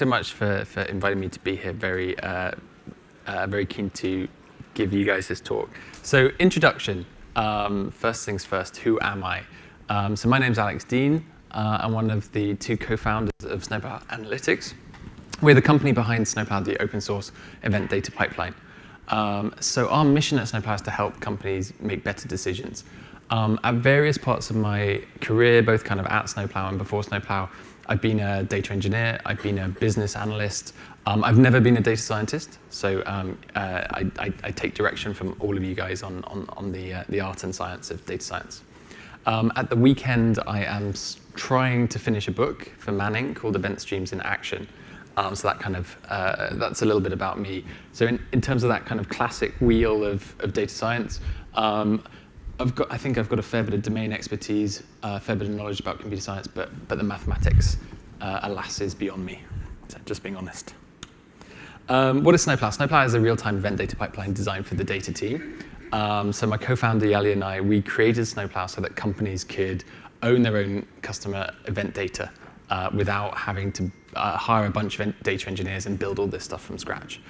so much for, for inviting me to be here. Very, uh, uh, very keen to give you guys this talk. So, introduction. Um, first things first, who am I? Um, so, my name's Alex Dean. Uh, I'm one of the two co-founders of Snowplow Analytics. We're the company behind Snowplow, the open source event data pipeline. Um, so, our mission at Snowplow is to help companies make better decisions. Um, at various parts of my career, both kind of at Snowplow and before Snowplow, I've been a data engineer, I've been a business analyst. Um, I've never been a data scientist, so um, uh, I, I, I, take direction from all of you guys on, on, on the, uh, the art and science of data science. Um, at the weekend, I am trying to finish a book for Manning called Event Streams in Action. Um, so that kind of, uh, that's a little bit about me. So in, in terms of that kind of classic wheel of, of data science, um, I've got, I think I've got a fair bit of domain expertise, uh, a fair bit of knowledge about computer science, but, but the mathematics, uh, alas, is beyond me. So just being honest. Um, what is Snowplow? Snowplow is a real-time event data pipeline designed for the data team. Um, so my co-founder Yali and I, we created Snowplow so that companies could own their own customer event data uh, without having to uh, hire a bunch of data engineers and build all this stuff from scratch.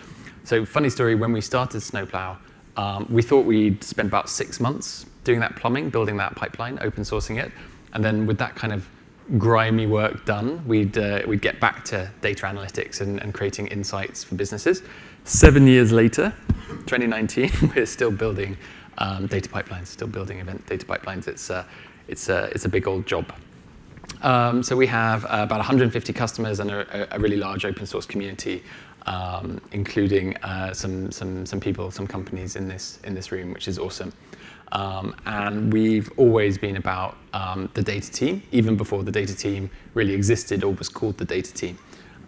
So funny story, when we started Snowplow, um, we thought we'd spend about six months doing that plumbing, building that pipeline, open sourcing it. And then with that kind of grimy work done, we'd, uh, we'd get back to data analytics and, and creating insights for businesses. Seven years later, 2019, we're still building um, data pipelines, still building event data pipelines. It's, uh, it's, uh, it's a big old job. Um, so we have uh, about 150 customers and a, a, really large open source community, um, including uh, some, some, some people, some companies in this, in this room, which is awesome. Um, and we've always been about um, the data team, even before the data team really existed or was called the data team.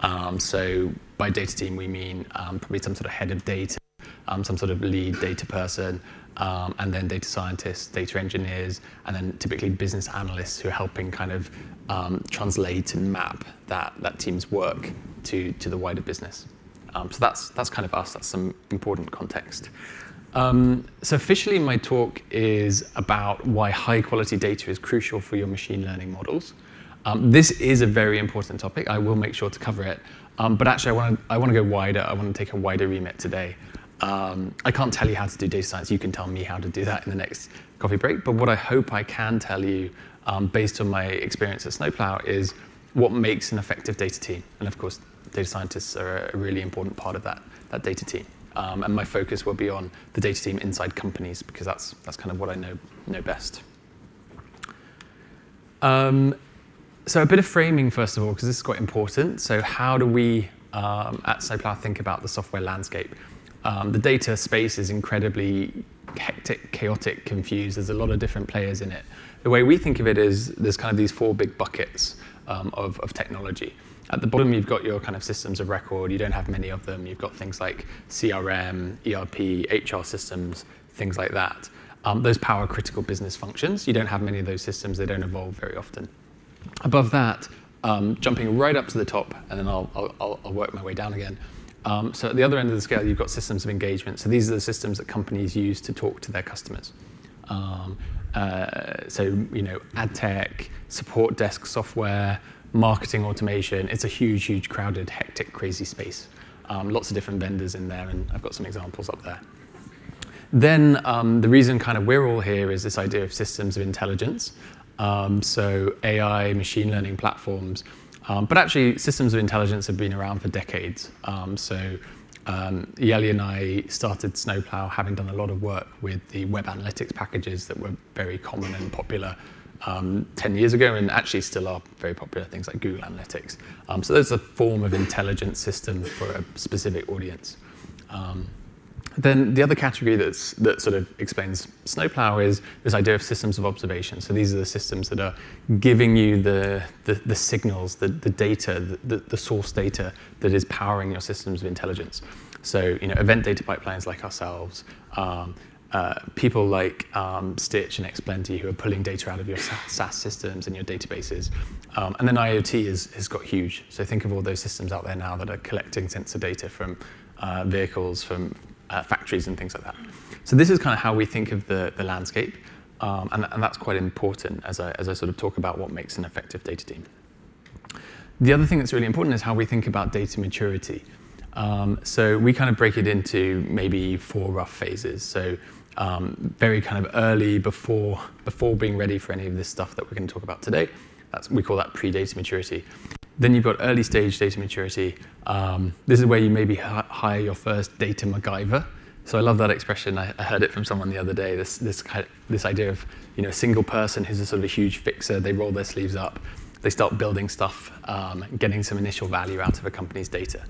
Um, so by data team, we mean um, probably some sort of head of data, um, some sort of lead data person, um, and then data scientists, data engineers, and then typically business analysts who are helping kind of translate and map that, that team's work to, to the wider business. so that's, that's kind of us, that's some important context. Um, so officially, my talk is about why high-quality data is crucial for your machine learning models. Um, this is a very important topic. I will make sure to cover it. Um, but actually, I want to I want to go wider. I want to take a wider remit today. Um, I can't tell you how to do data science. You can tell me how to do that in the next coffee break. But what I hope I can tell you, um, based on my experience at Snowplow, is what makes an effective data team. And of course, data scientists are a really important part of that, that data team. Um, and my focus will be on the data team inside companies because that's, that's kind of what I know, know best. Um, so a bit of framing, first of all, because this is quite important. So how do we um, at Snowplow think about the software landscape? Um, the data space is incredibly hectic, chaotic, confused. There's a lot of different players in it. The way we think of it is there's kind of these four big buckets um, of, of technology. At the bottom, you've got your kind of systems of record. You don't have many of them. You've got things like CRM, ERP, HR systems, things like that. Um, those power critical business functions. You don't have many of those systems. They don't evolve very often. Above that, um, jumping right up to the top, and then I'll, I'll, I'll work my way down again. Um, so at the other end of the scale, you've got systems of engagement. So these are the systems that companies use to talk to their customers. Um, uh, so, you know, ad tech, support desk software, marketing automation. It's a huge, huge, crowded, hectic, crazy space. Um, lots of different vendors in there, and I've got some examples up there. Then um, the reason kind of we're all here is this idea of systems of intelligence. Um, so AI, machine learning platforms, um, but actually systems of intelligence have been around for decades. Um, so um, and I started Snowplow having done a lot of work with the web analytics packages that were very common and popular um, 10 years ago and actually still are very popular, things like Google Analytics. Um, so there's a form of intelligence system for a specific audience. Um, then the other category that's, that sort of explains snowplow is this idea of systems of observation. So these are the systems that are giving you the, the, the signals, the, the data, the, the source data that is powering your systems of intelligence. So you know, event data pipelines like ourselves, um, uh, people like um, Stitch and Xplenty who are pulling data out of your SaaS systems and your databases. Um, and then IoT is, has got huge. So think of all those systems out there now that are collecting sensor data from uh, vehicles, from uh, factories and things like that. So this is kind of how we think of the, the landscape. Um, and, and, that's quite important as I, as I sort of talk about what makes an effective data team. the other thing that's really important is how we think about data maturity. Um, so we kind of break it into maybe four rough phases. So um, very kind of early before, before being ready for any of this stuff that we're going to talk about today. That's, we call that pre-data maturity. Then you've got early stage data maturity. Um, this is where you maybe hire your first data MacGyver. So I love that expression. I, I heard it from someone the other day. This, this, this idea of you know, a single person who's a sort of a huge fixer. They roll their sleeves up. They start building stuff, um, getting some initial value out of a company's data.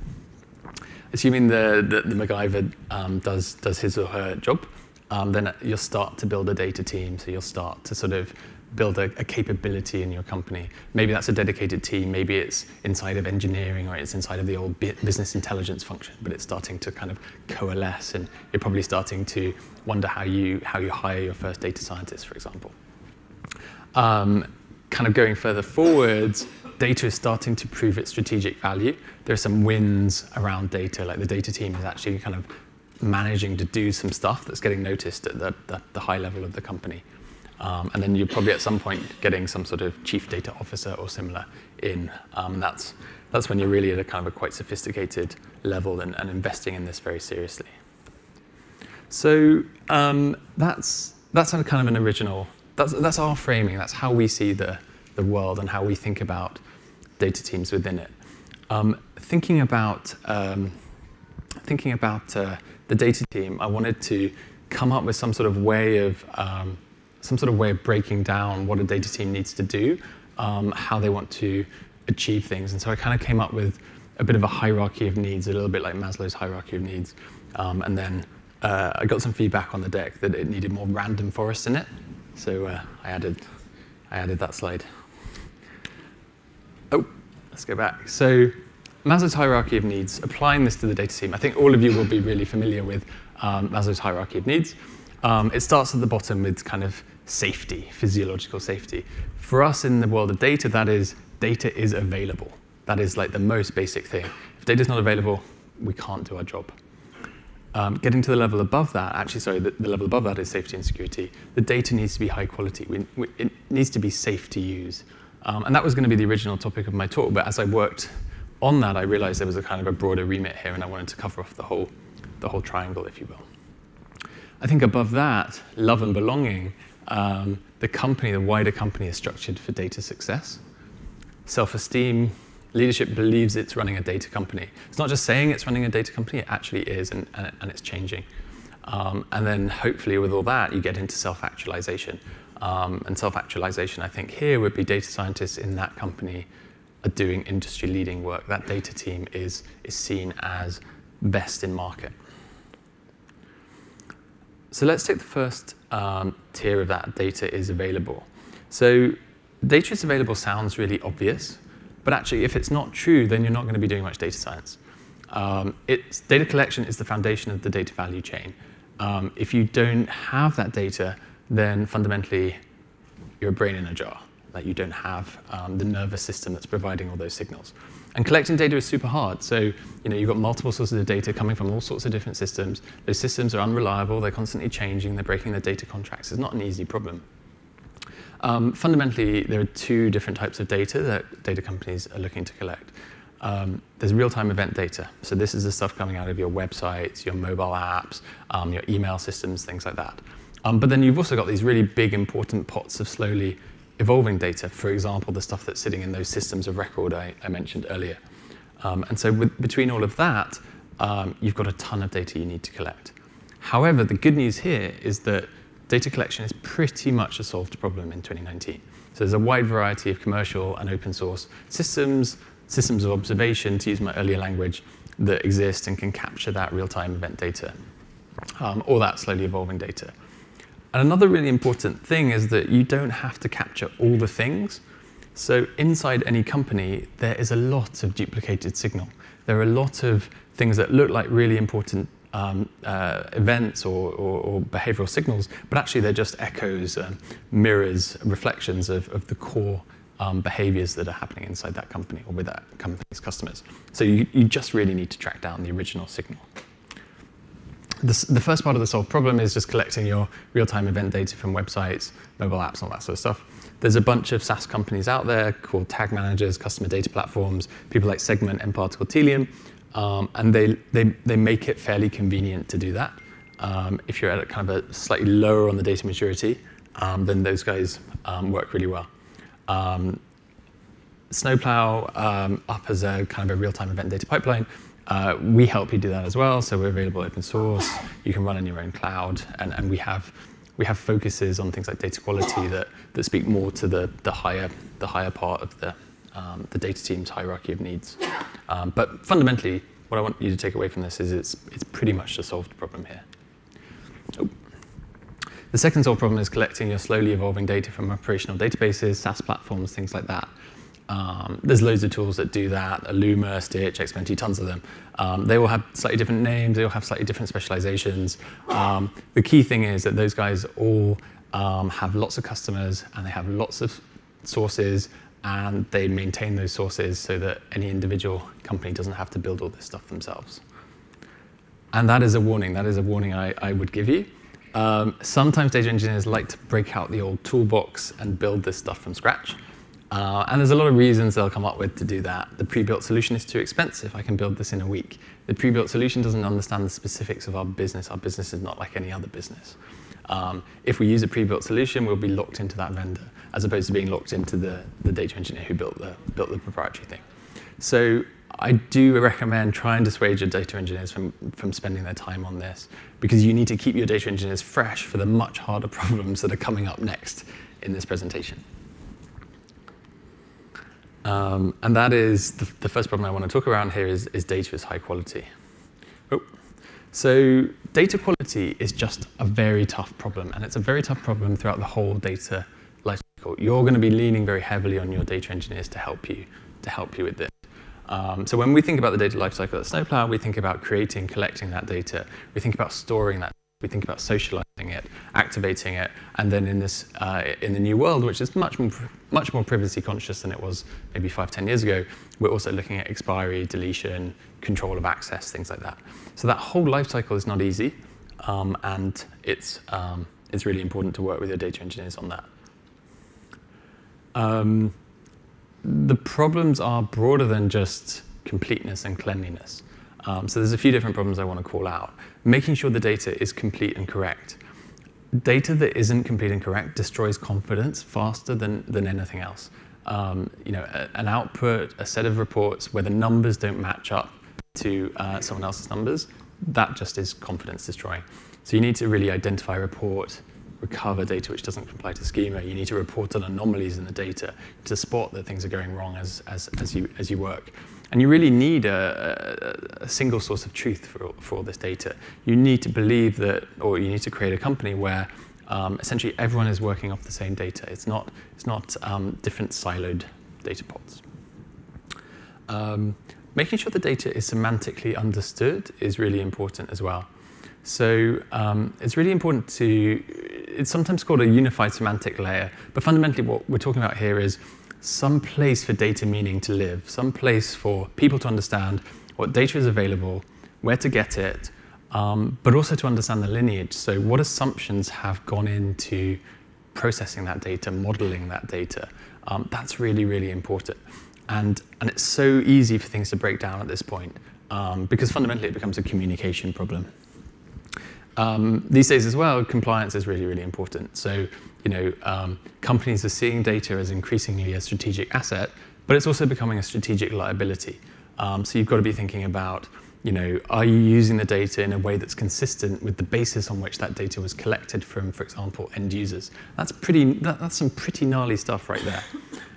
Assuming the, the, the MacGyver um, does, does his or her job, um, then you'll start to build a data team. So you'll start to sort of build a, a, capability in your company. Maybe that's a dedicated team, maybe it's inside of engineering or it's inside of the old business intelligence function, but it's starting to kind of coalesce and you're probably starting to wonder how you, how you hire your first data scientist, for example. Um, kind of going further forwards, data is starting to prove its strategic value. There are some wins around data, like the data team is actually kind of managing to do some stuff that's getting noticed at the, the, the high level of the company. Um, and then you're probably at some point getting some sort of chief data officer or similar in. Um, that's, that's when you're really at a kind of a quite sophisticated level and, and investing in this very seriously. So um, that's, that's kind of an original, that's, that's our framing, that's how we see the, the world and how we think about data teams within it. Um, thinking about, um, thinking about uh, the data team, I wanted to come up with some sort of way of um, some sort of way of breaking down what a data team needs to do, um, how they want to achieve things. And so I kind of came up with a bit of a hierarchy of needs, a little bit like Maslow's hierarchy of needs. Um, and then uh, I got some feedback on the deck that it needed more random forest in it. So uh, I, added, I added that slide. Oh, let's go back. So Maslow's hierarchy of needs, applying this to the data team, I think all of you will be really familiar with um, Maslow's hierarchy of needs. Um, it starts at the bottom with kind of safety, physiological safety. For us in the world of data, that is data is available. That is like the most basic thing. If data is not available, we can't do our job. Um, getting to the level above that, actually, sorry, the, the, level above that is safety and security. The data needs to be high quality. We, we, it needs to be safe to use. Um, and that was going to be the original topic of my talk, but as I worked on that, I realized there was a kind of a broader remit here, and I wanted to cover off the whole, the whole triangle, if you will. I think above that, love and belonging um, the company, the wider company, is structured for data success. Self-esteem, leadership believes it's running a data company. It's not just saying it's running a data company, it actually is, and, and, and it's changing. Um, and then hopefully with all that, you get into self-actualization. Um, and self-actualization, I think here would be data scientists in that company are doing industry-leading work. That data team is, is seen as best in market. So let's take the first um, tier of that data is available. So data is available sounds really obvious, but actually if it's not true, then you're not going to be doing much data science. Um, data collection is the foundation of the data value chain. Um, if you don't have that data, then fundamentally you're a brain in a jar that you don't have um, the nervous system that's providing all those signals. And collecting data is super hard. So you know, you've got multiple sources of data coming from all sorts of different systems. Those systems are unreliable. They're constantly changing. They're breaking their data contracts. It's not an easy problem. Um, fundamentally, there are two different types of data that data companies are looking to collect. Um, there's real-time event data. So this is the stuff coming out of your websites, your mobile apps, um, your email systems, things like that. Um, but then you've also got these really big, important pots of slowly evolving data, for example, the stuff that's sitting in those systems of record I, I mentioned earlier. Um, and so with, between all of that, um, you've got a ton of data you need to collect. However, the good news here is that data collection is pretty much a solved problem in 2019. So there's a wide variety of commercial and open source systems, systems of observation, to use my earlier language, that exist and can capture that real-time event data, um, or that slowly evolving data. And another really important thing is that you don't have to capture all the things. So inside any company, there is a lot of duplicated signal. There are a lot of things that look like really important um, uh, events or, or, or, behavioral signals, but actually they're just echoes, mirrors, reflections of, of the core um, behaviors that are happening inside that company or with that company's customers. So you, you just really need to track down the original signal. The, the first part of the solved problem is just collecting your real-time event data from websites, mobile apps, and all that sort of stuff. There's a bunch of SaaS companies out there called tag managers, customer data platforms, people like Segment, mParticle, Tealium, um, and they, they, they make it fairly convenient to do that. Um, if you're at a kind of a slightly lower on the data maturity, um, then those guys um, work really well. Um, Snowplow um, up as a kind of a real-time event data pipeline. Uh, we help you do that as well. So we're available open source. You can run in your own cloud, and, and we have we have focuses on things like data quality that, that speak more to the, the higher the higher part of the um, the data team's hierarchy of needs. Um, but fundamentally, what I want you to take away from this is it's it's pretty much a solved problem here. Oh. The second solved problem is collecting your slowly evolving data from operational databases, SaaS platforms, things like that. Um, there's loads of tools that do that, Alooma, Stitch, Xplenty, tons of them. Um, they all have slightly different names, they all have slightly different specializations. Um, the key thing is that those guys all um, have lots of customers and they have lots of sources and they maintain those sources so that any individual company doesn't have to build all this stuff themselves. And that is a warning, that is a warning I, I would give you. Um, sometimes data engineers like to break out the old toolbox and build this stuff from scratch. Uh, and there's a lot of reasons they'll come up with to do that. The pre-built solution is too expensive. I can build this in a week. The pre-built solution doesn't understand the specifics of our business. Our business is not like any other business. Um, if we use a pre-built solution, we'll be locked into that vendor, as opposed to being locked into the, the data engineer who built the, built the proprietary thing. So I do recommend try and dissuade your data engineers from, from spending their time on this, because you need to keep your data engineers fresh for the much harder problems that are coming up next in this presentation. Um, and that is the, the, first problem I want to talk around here is, is data is high quality. Oh. So data quality is just a very tough problem, and it's a very tough problem throughout the whole data lifecycle. You're going to be leaning very heavily on your data engineers to help you to help you with this. Um, so when we think about the data lifecycle at Snowplow, we think about creating, collecting that data. We think about storing that we think about socializing it, activating it, and then in this uh, in the new world, which is much more much more privacy conscious than it was maybe five ten years ago, we're also looking at expiry, deletion, control of access, things like that. So that whole life cycle is not easy, um, and it's um, it's really important to work with your data engineers on that. Um, the problems are broader than just completeness and cleanliness. Um, so there's a few different problems I want to call out. Making sure the data is complete and correct. Data that isn't complete and correct destroys confidence faster than, than anything else. Um, you know, a, an output, a set of reports where the numbers don't match up to uh, someone else's numbers, that just is confidence destroying. So you need to really identify, report, recover data which doesn't comply to schema. You need to report on anomalies in the data to spot that things are going wrong as, as, as, you, as you work. And you really need a, a, a, single source of truth for, for all this data. You need to believe that, or you need to create a company where um, essentially everyone is working off the same data. It's not, it's not um, different siloed data pods. Um, making sure the data is semantically understood is really important as well. So um, it's really important to, it's sometimes called a unified semantic layer, but fundamentally what we're talking about here is some place for data meaning to live, some place for people to understand what data is available, where to get it, um, but also to understand the lineage. So what assumptions have gone into processing that data, modeling that data. Um, that's really, really important. And, and it's so easy for things to break down at this point um, because fundamentally it becomes a communication problem. Um, these days as well, compliance is really, really important. So, you know, um, companies are seeing data as increasingly a strategic asset, but it's also becoming a strategic liability. Um, so you've got to be thinking about, you know, are you using the data in a way that's consistent with the basis on which that data was collected from, for example, end users? That's pretty. That, that's some pretty gnarly stuff right there.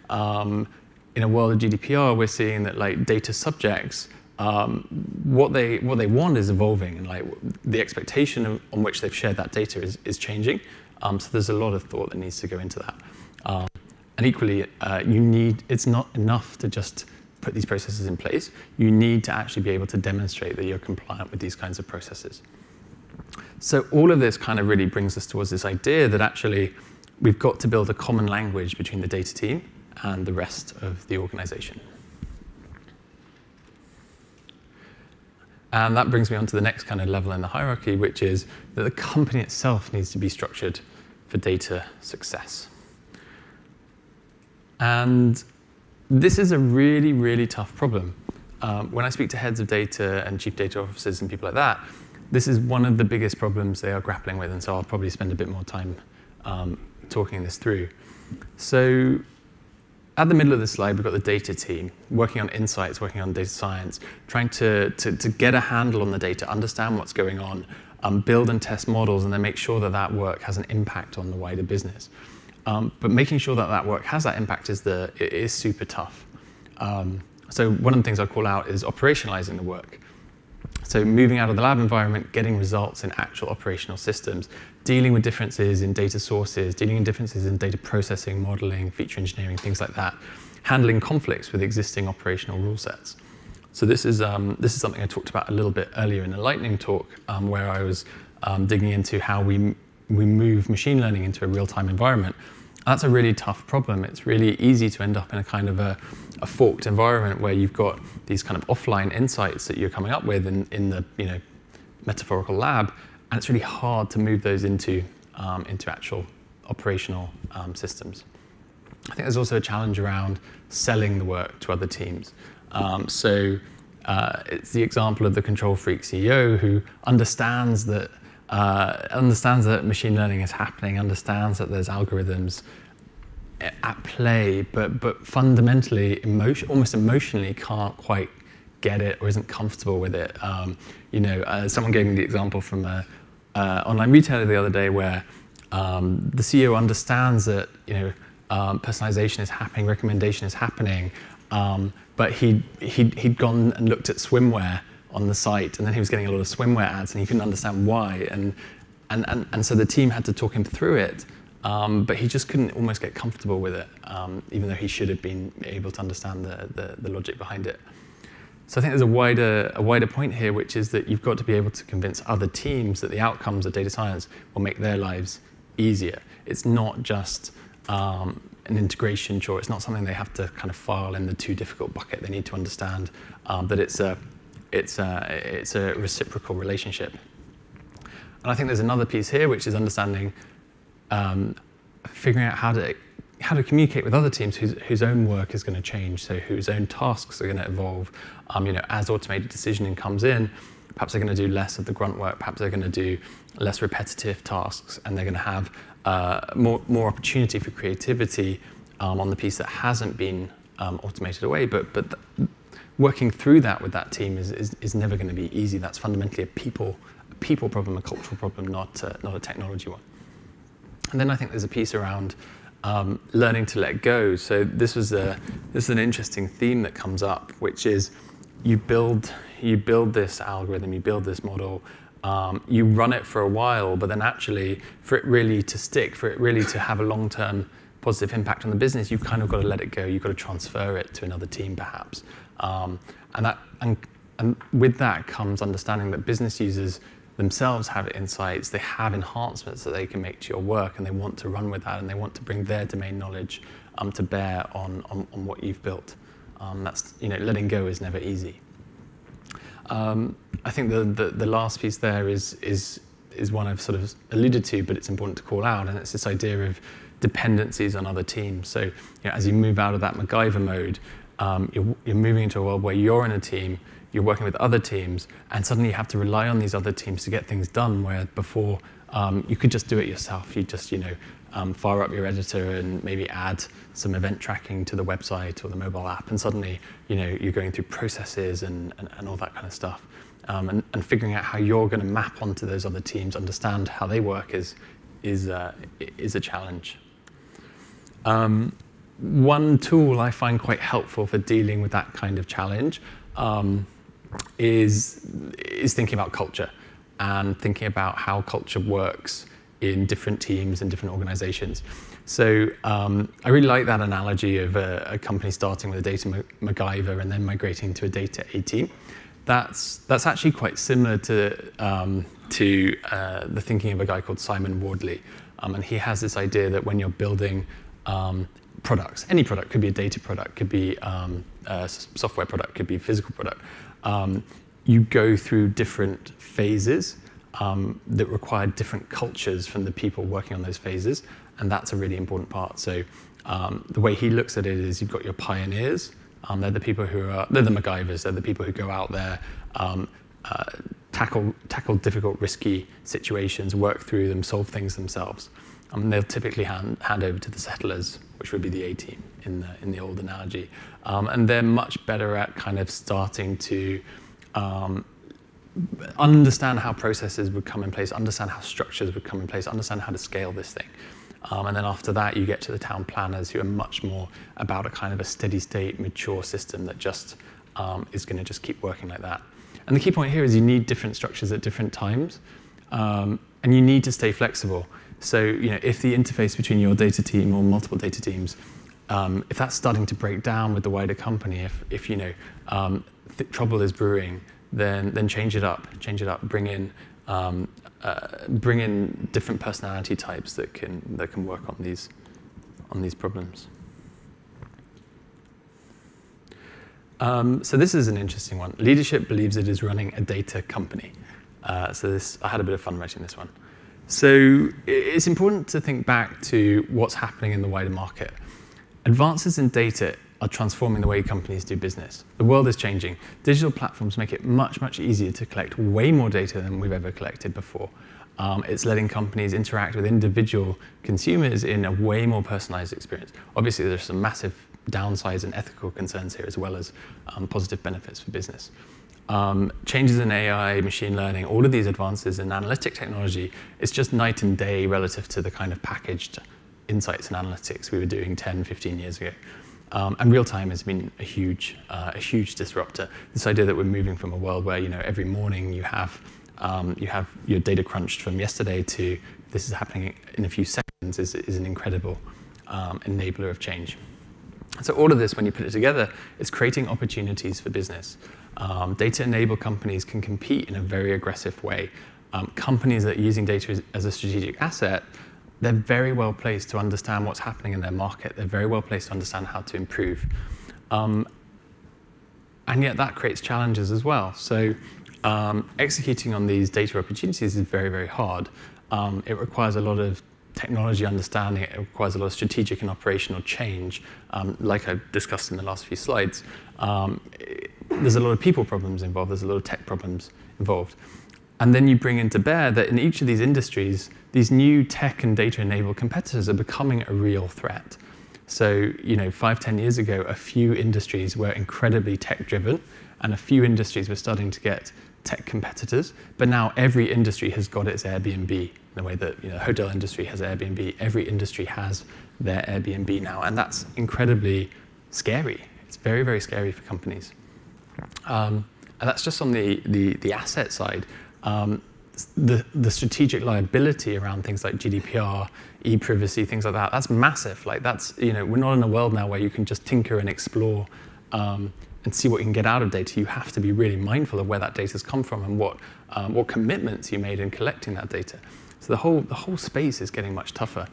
Um, in a world of GDPR, we're seeing that like data subjects um, what they what they want is evolving, and like the expectation of, on which they've shared that data is is changing. Um, so there's a lot of thought that needs to go into that. Um, and equally, uh, you need it's not enough to just put these processes in place. You need to actually be able to demonstrate that you're compliant with these kinds of processes. So all of this kind of really brings us towards this idea that actually we've got to build a common language between the data team and the rest of the organization. And that brings me on to the next kind of level in the hierarchy, which is that the company itself needs to be structured for data success. And this is a really, really tough problem. Um, when I speak to heads of data and chief data officers and people like that, this is one of the biggest problems they are grappling with, and so I'll probably spend a bit more time um, talking this through. So at the middle of the slide, we've got the data team working on insights, working on data science, trying to, to, to get a handle on the data, understand what's going on, um, build and test models, and then make sure that that work has an impact on the wider business. Um, but making sure that that work has that impact is, the, is super tough. Um, so one of the things I call out is operationalizing the work. So moving out of the lab environment, getting results in actual operational systems, dealing with differences in data sources, dealing with differences in data processing, modeling, feature engineering, things like that, handling conflicts with existing operational rule sets. So this is, um, this is something I talked about a little bit earlier in the lightning talk, um, where I was um, digging into how we, we move machine learning into a real-time environment that's a really tough problem. It's really easy to end up in a kind of a, a, forked environment where you've got these kind of offline insights that you're coming up with in, in the you know, metaphorical lab, and it's really hard to move those into, um, into actual operational um, systems. I think there's also a challenge around selling the work to other teams. Um, so uh, it's the example of the control freak CEO who understands that uh, understands that machine learning is happening, understands that there's algorithms at play, but, but fundamentally, emotion, almost emotionally, can't quite get it or isn't comfortable with it. Um, you know, uh, someone gave me the example from an online retailer the other day where um, the CEO understands that you know um, personalization is happening, recommendation is happening, um, but he he'd, he'd gone and looked at swimwear on the site, and then he was getting a lot of swimwear ads, and he couldn't understand why. And, and, and, and so the team had to talk him through it, um, but he just couldn't almost get comfortable with it, um, even though he should have been able to understand the, the, the, logic behind it. So I think there's a wider, a wider point here, which is that you've got to be able to convince other teams that the outcomes of data science will make their lives easier. It's not just um, an integration chore. It's not something they have to kind of file in the too difficult bucket. They need to understand um, that it's a it's a, it's a reciprocal relationship. And I think there's another piece here, which is understanding, um, figuring out how to how to communicate with other teams whose, whose own work is going to change, so whose own tasks are going to evolve. Um, you know, as automated decisioning comes in, perhaps they're going to do less of the grunt work, perhaps they're going to do less repetitive tasks, and they're going to have uh, more, more opportunity for creativity um, on the piece that hasn't been um, automated away. But, but working through that with that team is, is, is never going to be easy. That's fundamentally a people, a people problem, a cultural problem, not, uh, not a technology one. And then I think there's a piece around um, learning to let go. So this was a, this is an interesting theme that comes up, which is you build, you build this algorithm, you build this model, um, you run it for a while, but then actually for it really to stick, for it really to have a long-term positive impact on the business, you've kind of got to let it go. You've got to transfer it to another team, perhaps. Um, and, that, and, and with that comes understanding that business users themselves have insights, they have enhancements that they can make to your work, and they want to run with that, and they want to bring their domain knowledge um, to bear on, on, on, what you've built. Um, that's, you know, letting go is never easy. Um, I think the, the, the, last piece there is, is, is one I've sort of alluded to, but it's important to call out, and it's this idea of dependencies on other teams. So you know, as you move out of that MacGyver mode, um, you're, you're moving into a world where you're in a team, you're working with other teams, and suddenly you have to rely on these other teams to get things done, where before um, you could just do it yourself. You just, you know, um, fire up your editor and maybe add some event tracking to the website or the mobile app, and suddenly, you know, you're going through processes and, and, and all that kind of stuff. Um, and, and, figuring out how you're going to map onto those other teams, understand how they work is, is, uh, is a challenge. Um, one tool I find quite helpful for dealing with that kind of challenge um, is, is thinking about culture and thinking about how culture works in different teams and different organizations. So um, I really like that analogy of a, a company starting with a data MacGyver and then migrating to a data A team. That's, that's actually quite similar to, um, to uh, the thinking of a guy called Simon Wardley. Um, and he has this idea that when you're building um, products. Any product could be a data product, could be um, a software product, could be a physical product. You go through different phases um, that require different cultures from the people working on those phases, and that's a really important part. So um, the way he looks at it is you've got your pioneers. Um, they're the people who are they're the MacGyvers. They're the people who go out there, um, uh, tackle tackle difficult, risky situations, work through them, solve things themselves. Um, they'll typically hand, hand over to the settlers, which would be the A team in the in the old analogy, um, and they're much better at kind of starting to um, understand how processes would come in place, understand how structures would come in place, understand how to scale this thing. Um, and then after that, you get to the town planners who are much more about a kind of a steady state, mature system that just um, is going to just keep working like that. And the key point here is you need different structures at different times, um, and you need to stay flexible. So, you know, if the interface between your data team or multiple data teams, um, if that's starting to break down with the wider company, if, if you know, um, trouble is brewing, then, then change it up, change it up, bring in, um, uh, bring in different personality types that can, that can work on these, on these problems. Um, so this is an interesting one. Leadership believes it is running a data company. Uh, so this, I had a bit of fun writing this one. So it's important to think back to what's happening in the wider market. Advances in data are transforming the way companies do business. The world is changing. Digital platforms make it much, much easier to collect way more data than we've ever collected before. Um, it's letting companies interact with individual consumers in a way more personalized experience. Obviously, there's some massive downsides and ethical concerns here, as well as um, positive benefits for business. Um, changes in AI, machine learning, all of these advances in analytic technology, it's just night and day relative to the kind of packaged insights and analytics we were doing 10, 15 years ago. Um, and real time has been a huge, uh, a huge disruptor. This idea that we're moving from a world where you know every morning you have um, you have your data crunched from yesterday to this is happening in a few seconds is, is an incredible um, enabler of change. So all of this, when you put it together, is creating opportunities for business. Um, data-enabled companies can compete in a very aggressive way. Um, companies that are using data as, as a strategic asset they're very well placed to understand what's happening in their market. They're very well placed to understand how to improve. Um, and yet that creates challenges as well. So um, executing on these data opportunities is very, very hard. Um, it requires a lot of technology understanding. It requires a lot of strategic and operational change, um, like I discussed in the last few slides. Um, it, there's a lot of people problems involved. There's a lot of tech problems involved. And then you bring into bear that in each of these industries, these new tech and data-enabled competitors are becoming a real threat. So, you know, five, ten years ago, a few industries were incredibly tech-driven, and a few industries were starting to get tech competitors. But now every industry has got its Airbnb. In the way that you know, the hotel industry has Airbnb, every industry has their Airbnb now, and that's incredibly scary. It's very, very scary for companies. Um, and that's just on the, the, the asset side. Um, the, the strategic liability around things like GDPR, e-privacy, things like that, that's massive. Like that's, you know, we're not in a world now where you can just tinker and explore um, and see what you can get out of data. You have to be really mindful of where that data's come from and what, um, what commitments you made in collecting that data. So the whole, the whole space is getting much tougher.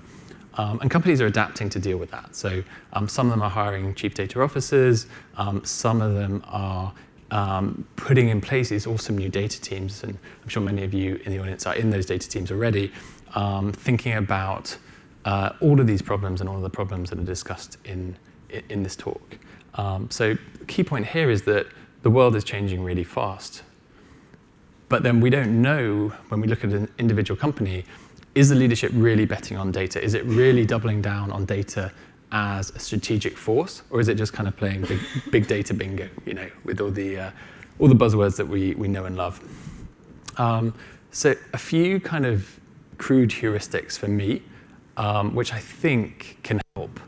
Um, and companies are adapting to deal with that. So um, some of them are hiring chief data officers, um, some of them are um, putting in place these awesome new data teams, and I'm sure many of you in the audience are in those data teams already, um, thinking about uh, all of these problems and all of the problems that are discussed in, in this talk. Um, so the key point here is that the world is changing really fast. But then we don't know, when we look at an individual company, is the leadership really betting on data? Is it really doubling down on data as a strategic force, or is it just kind of playing big, big data bingo, you know, with all the, uh, all the buzzwords that we, we know and love? Um, so a few kind of crude heuristics for me, um, which I think can help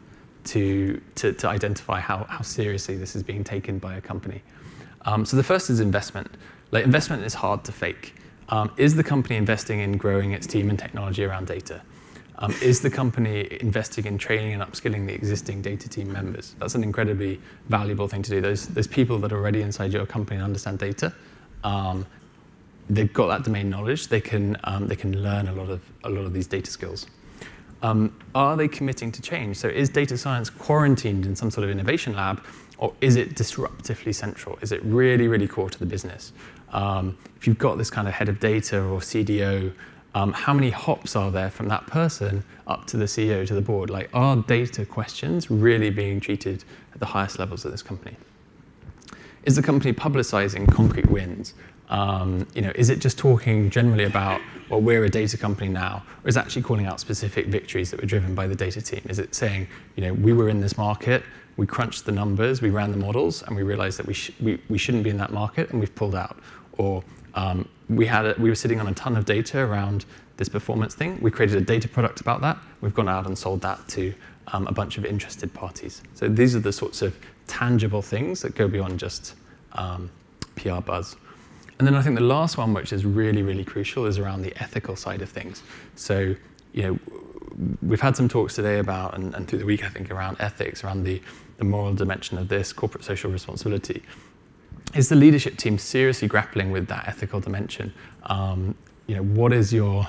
to, to, to, identify how, how seriously this is being taken by a company. Um, so the first is investment. Like investment is hard to fake. Um, is the company investing in growing its team and technology around data? Um, is the company investing in training and upskilling the existing data team members? That's an incredibly valuable thing to do. Those, those people that are already inside your company and understand data, um, they've got that domain knowledge. They can, um, they can learn a lot of, a lot of these data skills. Um, are they committing to change? So is data science quarantined in some sort of innovation lab, or is it disruptively central? Is it really, really core to the business? Um, if you've got this kind of head of data or CDO, um, how many hops are there from that person up to the CEO to the board? Like, are data questions really being treated at the highest levels of this company? Is the company publicizing concrete wins? Um, you know, is it just talking generally about, well, we're a data company now, or is it actually calling out specific victories that were driven by the data team? Is it saying, you know, we were in this market, we crunched the numbers, we ran the models, and we realized that we, sh- we, we shouldn't be in that market, and we've pulled out? Or um, we, had a, we were sitting on a ton of data around this performance thing. We created a data product about that. We've gone out and sold that to um, a bunch of interested parties. So these are the sorts of tangible things that go beyond just um, PR buzz. And then I think the last one, which is really, really crucial, is around the ethical side of things. So, you know, we've had some talks today about, and, and through the week, I think, around ethics, around the, the moral dimension of this, corporate social responsibility. Is the leadership team seriously grappling with that ethical dimension? Um, you know, what is your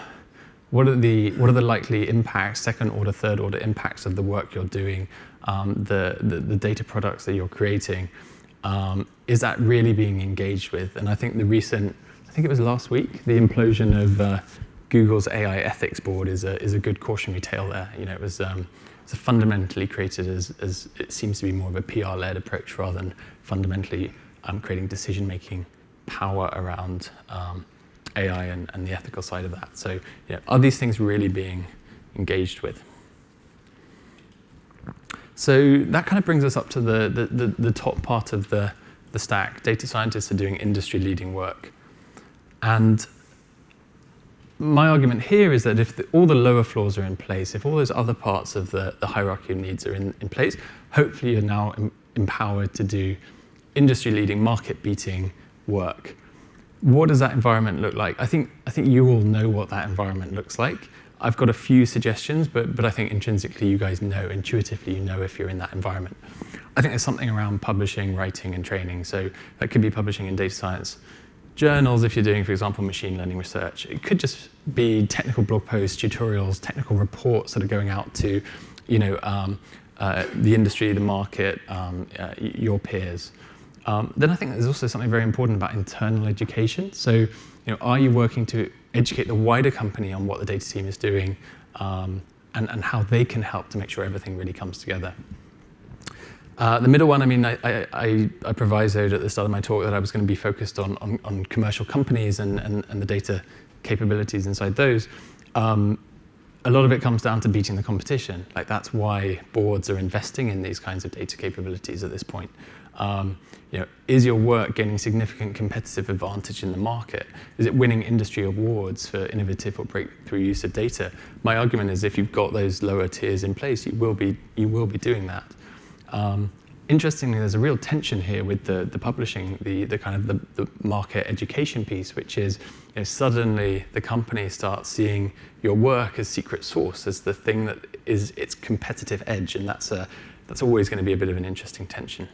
what are the what are the likely impacts, second order, third order impacts of the work you're doing, um, the, the, the data products that you're creating? Um, is that really being engaged with? And I think the recent, I think it was last week, the implosion of uh, Google's AI ethics board is a is a good cautionary tale there. You know, it was. Um, it's fundamentally created as, as it seems to be more of a PR-led approach rather than fundamentally um, creating decision-making power around um, AI and, and the ethical side of that. So, you know, are these things really being engaged with? So that kind of brings us up to the, the, the, the top part of the, the stack. Data scientists are doing industry-leading work. And my argument here is that if the, all the lower floors are in place, if all those other parts of the, the hierarchy of needs are in, in place, hopefully you're now em empowered to do industry-leading, market-beating work what does that environment look like? I think, I think you all know what that environment looks like. I've got a few suggestions, but, but I think intrinsically you guys know, intuitively you know if you're in that environment. I think there's something around publishing, writing, and training. So that could be publishing in data science journals if you're doing, for example, machine learning research. It could just be technical blog posts, tutorials, technical reports that are going out to, you know, um, uh, the industry, the market, um, uh, your peers. Um, then I think there's also something very important about internal education. So, you know, are you working to educate the wider company on what the data team is doing um, and, and how they can help to make sure everything really comes together? Uh, the middle one, I mean, I, I, I, provisoed at the start of my talk that I was going to be focused on, on, on commercial companies and, and, and, the data capabilities inside those. Um, a lot of it comes down to beating the competition. Like that's why boards are investing in these kinds of data capabilities at this point. Um, you know, is your work gaining significant competitive advantage in the market? Is it winning industry awards for innovative or breakthrough use of data? My argument is if you've got those lower tiers in place, you will be, you will be doing that. Um, interestingly, there's a real tension here with the, the publishing, the, the kind of the, the market education piece, which is you know, suddenly the company starts seeing your work as secret source, as the thing that is its competitive edge, and that's, a, that's always going to be a bit of an interesting tension.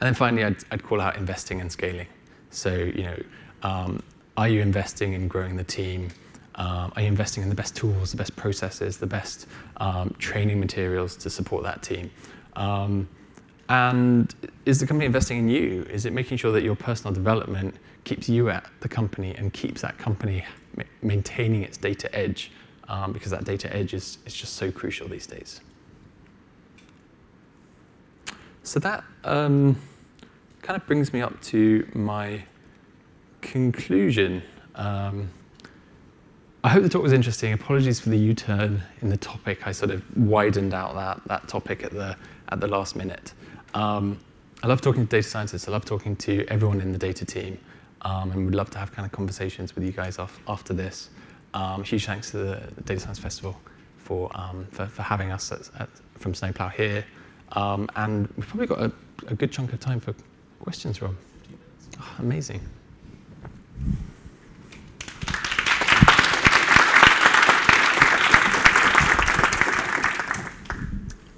And then finally, I'd, I'd call out investing and scaling. So, you know, um, are you investing in growing the team? Um, are you investing in the best tools, the best processes, the best um, training materials to support that team? Um, and is the company investing in you? Is it making sure that your personal development keeps you at the company and keeps that company ma maintaining its data edge? Um, because that data edge is, is just so crucial these days. So that um, kind of brings me up to my conclusion. Um, I hope the talk was interesting. Apologies for the U-turn in the topic. I sort of widened out that, that topic at the, at the last minute. Um, I love talking to data scientists. I love talking to everyone in the data team. Um, and would love to have kind of conversations with you guys off, after this. Um, huge thanks to the Data Science Festival for, um, for, for, having us at, at, from Snowplow here. Um, and we've probably got a, a, good chunk of time for questions, Rob. Oh, amazing.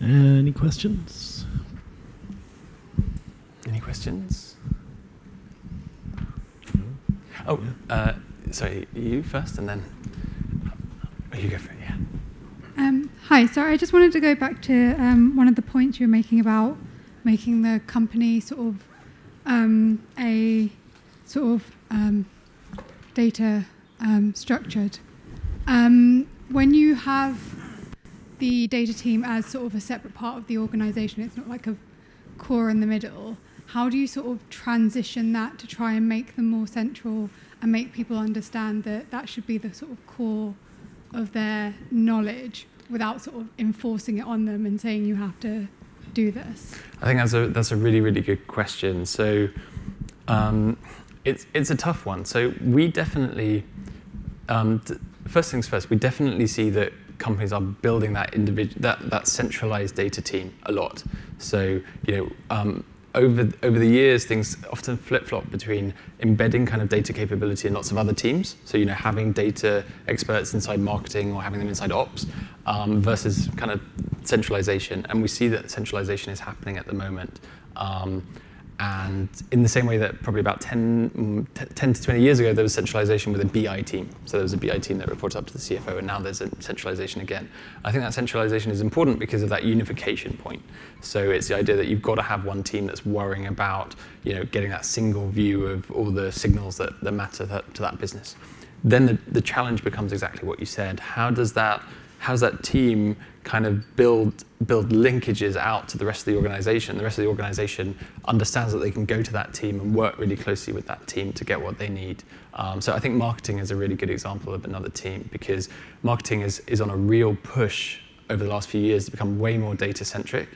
Any questions? Any questions? Oh, uh, sorry, you first, and then oh, you go for it. Um, hi, so I just wanted to go back to um, one of the points you were making about making the company sort of um, a sort of um, data um, structured. Um, when you have the data team as sort of a separate part of the organization, it's not like a core in the middle. How do you sort of transition that to try and make them more central and make people understand that that should be the sort of core of their knowledge without sort of enforcing it on them and saying you have to do this? I think that's a that's a really really good question. So um, it's it's a tough one. So we definitely um, first things first. We definitely see that companies are building that individual that that centralized data team a lot. So you know. Um, over, over the years, things often flip-flop between embedding kind of data capability in lots of other teams. So, you know, having data experts inside marketing or having them inside ops um, versus kind of centralization. And we see that centralization is happening at the moment. Um, and in the same way that probably about 10, mm, 10, to 20 years ago, there was centralization with a BI team. So there was a BI team that reported up to the CFO, and now there's a centralization again. I think that centralization is important because of that unification point. So it's the idea that you've got to have one team that's worrying about you know, getting that single view of all the signals that, that matter that, to that business. Then the, the challenge becomes exactly what you said. How does that how does that team kind of build build linkages out to the rest of the organization? The rest of the organization understands that they can go to that team and work really closely with that team to get what they need. Um, so I think marketing is a really good example of another team because marketing is, is on a real push over the last few years to become way more data centric.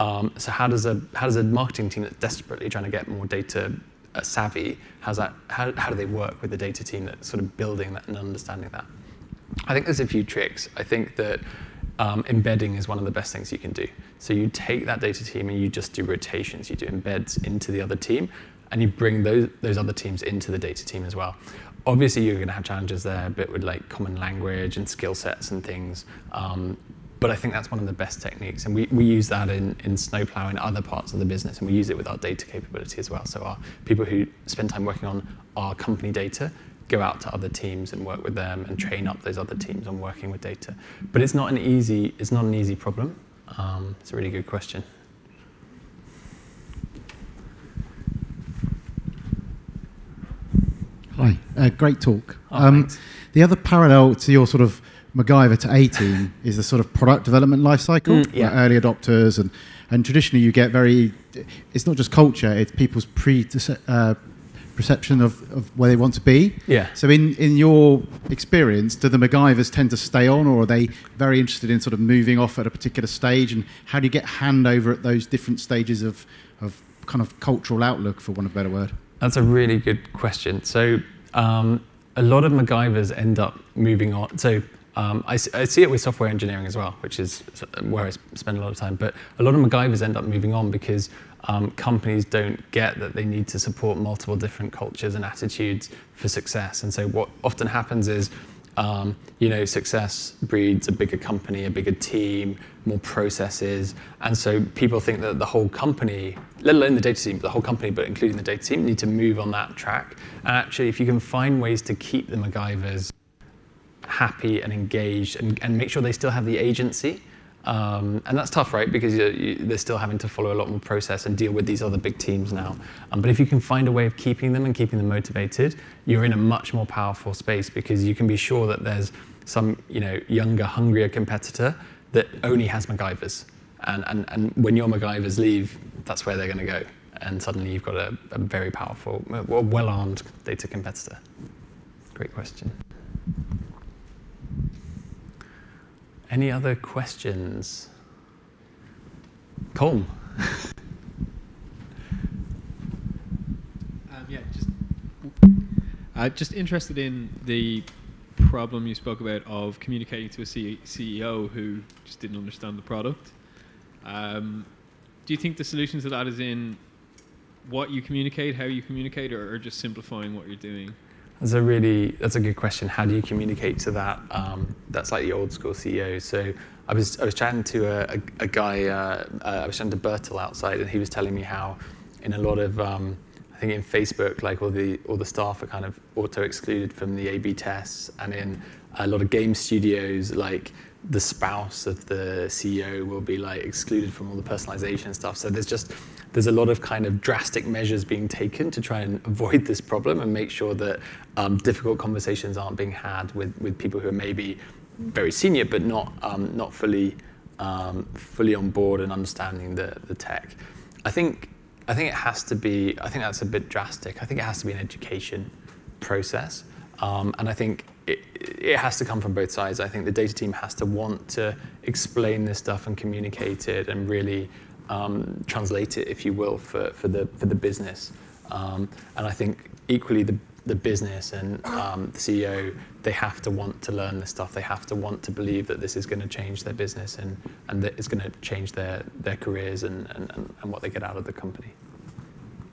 Um, so how does a how does a marketing team that's desperately trying to get more data uh, savvy, how's that, how, how do they work with the data team that's sort of building that and understanding that? I think there's a few tricks. I think that um, embedding is one of the best things you can do. So you take that data team and you just do rotations. You do embeds into the other team, and you bring those those other teams into the data team as well. Obviously, you're going to have challenges there, a bit with like common language and skill sets and things. Um, but I think that's one of the best techniques, and we, we use that in, in Snowplow and other parts of the business, and we use it with our data capability as well. So our people who spend time working on our company data go out to other teams and work with them and train up those other teams on working with data. But it's not an easy, it's not an easy problem. Um, it's a really good question. Hi, uh, great talk. Oh, um, the other parallel to your sort of MacGyver to A team is the sort of product development life cycle, mm, yeah. early adopters, and, and traditionally you get very, it's not just culture, it's people's pre, uh, perception of, of where they want to be. Yeah. So in, in your experience, do the MacGyvers tend to stay on or are they very interested in sort of moving off at a particular stage? And how do you get handover at those different stages of, of kind of cultural outlook, for want of a better word? That's a really good question. So um, a lot of MacGyvers end up moving on. So um, I, I, see it with software engineering as well, which is where I spend a lot of time. But a lot of MacGyvers end up moving on because um, companies don't get that they need to support multiple different cultures and attitudes for success. And so what often happens is, um, you know, success breeds a bigger company, a bigger team, more processes. And so people think that the whole company, let alone the data team, the whole company, but including the data team, need to move on that track. And actually, if you can find ways to keep the MacGyvers happy and engaged and, and make sure they still have the agency, um, and that's tough, right? Because you, you, they're still having to follow a lot more process and deal with these other big teams now. Um, but if you can find a way of keeping them and keeping them motivated, you're in a much more powerful space because you can be sure that there's some you know, younger, hungrier competitor that only has MacGyvers. And, and, and when your MacGyvers leave, that's where they're going to go. And suddenly you've got a, a very powerful, well armed data competitor. Great question. Any other questions? Colm. um, yeah, just uh, just interested in the problem you spoke about of communicating to a C- CEO who just didn't understand the product. Um, do you think the solution to that is in what you communicate, how you communicate, or, or just simplifying what you're doing? That's a really that's a good question. How do you communicate to that um, that's like the old school CEO? So I was I was chatting to a, a, a guy uh, uh, I was chatting to Bertel outside, and he was telling me how in a lot of um, I think in Facebook, like all the all the staff are kind of auto excluded from the A/B tests, and in a lot of game studios, like the spouse of the CEO will be like excluded from all the personalization stuff. So there's just there's a lot of kind of drastic measures being taken to try and avoid this problem and make sure that um, difficult conversations aren't being had with, with people who are maybe very senior but not um, not fully um, fully on board and understanding the, the tech. I think I think it has to be. I think that's a bit drastic. I think it has to be an education process, um, and I think it, it has to come from both sides. I think the data team has to want to explain this stuff and communicate it and really um, translate it, if you will, for, for the for the business. Um, and I think equally the the business and um, the CEO, they have to want to learn this stuff. They have to want to believe that this is going to change their business and, and that it's going to change their, their careers and, and, and what they get out of the company.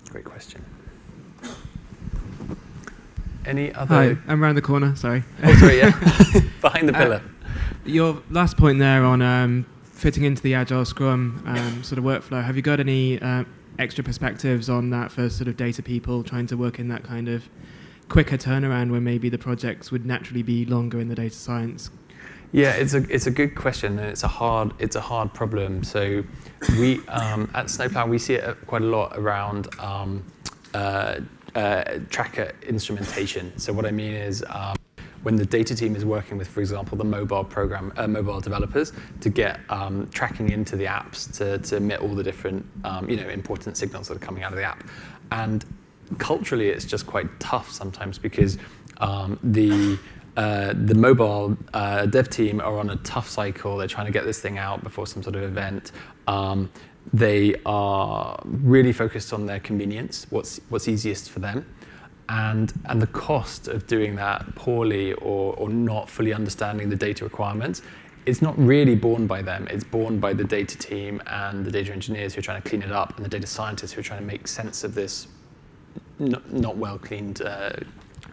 Great question. Any other? Hi, I'm around the corner. Sorry. Oh, sorry, yeah. Behind the Uh, pillar. Your last point there on um, fitting into the agile Scrum um, sort of workflow. Have you got any uh, extra perspectives on that for sort of data people trying to work in that kind of quicker turnaround where maybe the projects would naturally be longer in the data science? Yeah, it's a it's a good question and it's a hard it's a hard problem. So we um, at Snowplow we see it quite a lot around um, uh, uh, tracker instrumentation. So what I mean is. Um, when the data team is working with, for example, the mobile program, uh, mobile developers to get um, tracking into the apps to, to emit all the different, um, you know, important signals that are coming out of the app. And culturally, it's just quite tough sometimes because um, the uh, the mobile uh, dev team are on a tough cycle. They're trying to get this thing out before some sort of event. Um, they are really focused on their convenience, what's what's easiest for them and and the cost of doing that poorly or, or not fully understanding the data requirements it's not really borne by them. It's borne by the data team and the data engineers who are trying to clean it up and the data scientists who are trying to make sense of this not, not well cleaned, uh,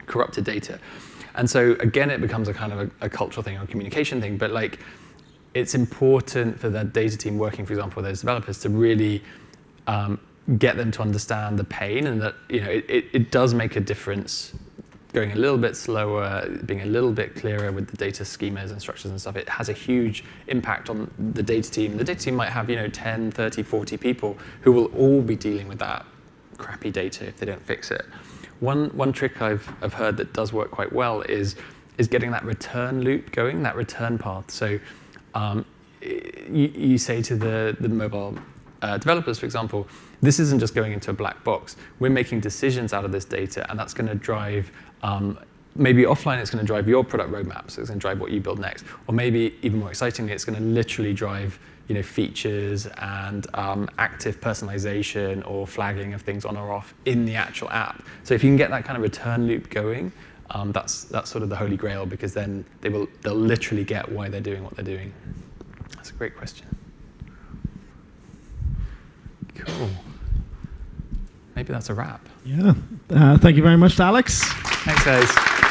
corrupted data. And so again, it becomes a kind of a, a cultural thing or communication thing. But like, it's important for the data team working, for example, those developers to really um, get them to understand the pain and that you know it, it, it, does make a difference going a little bit slower being a little bit clearer with the data schemas and structures and stuff. It has a huge impact on the data team. The data team might have you know 10 30 40 people who will all be dealing with that crappy data if they don't fix it. One one trick i've i've heard that does work quite well is is getting that return loop going that return path. So um, you, you say to the the mobile uh, developers, for example, this isn't just going into a black box. We're making decisions out of this data, and that's going to drive um, maybe offline. It's going to drive your product roadmap, so it's going to drive what you build next, or maybe even more excitingly, it's going to literally drive you know features and um, active personalization or flagging of things on or off in the actual app. So if you can get that kind of return loop going. Um, that's that's sort of the holy grail because then they will they'll literally get why they're doing what they're doing. That's a great question. Cool. Maybe that's a wrap. Yeah. Uh, thank you very much, Alex. Thanks, guys.